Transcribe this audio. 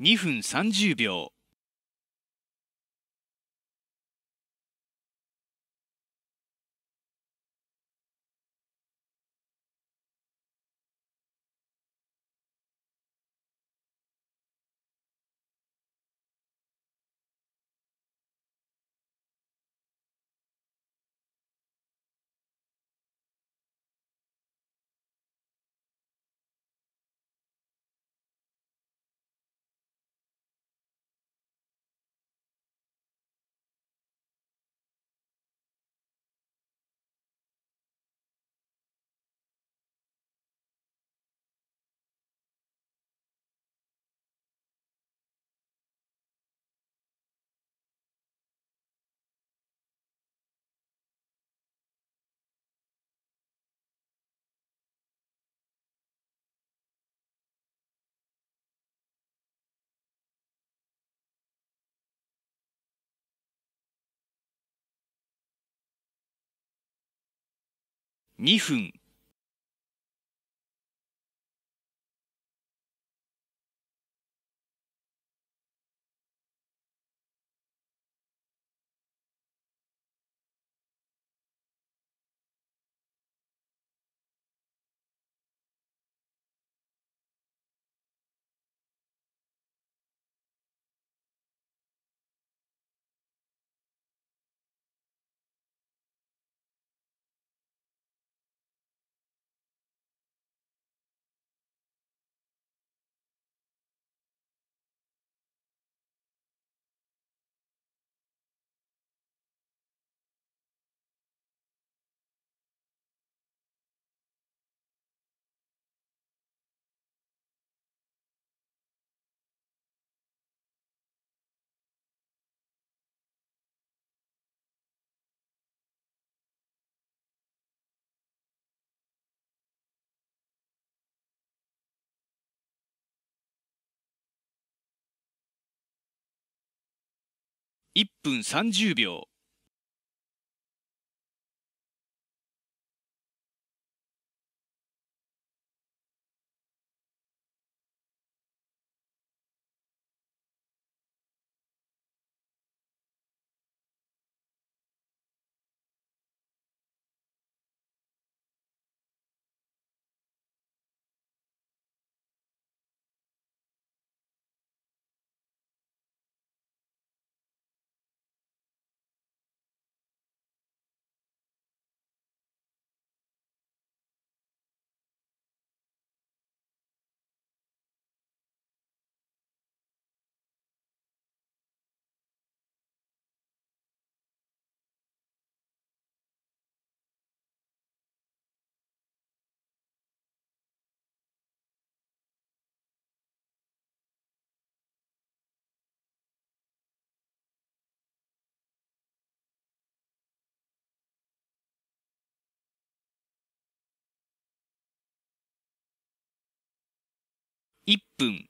2分30秒。2分。1分30秒。1分。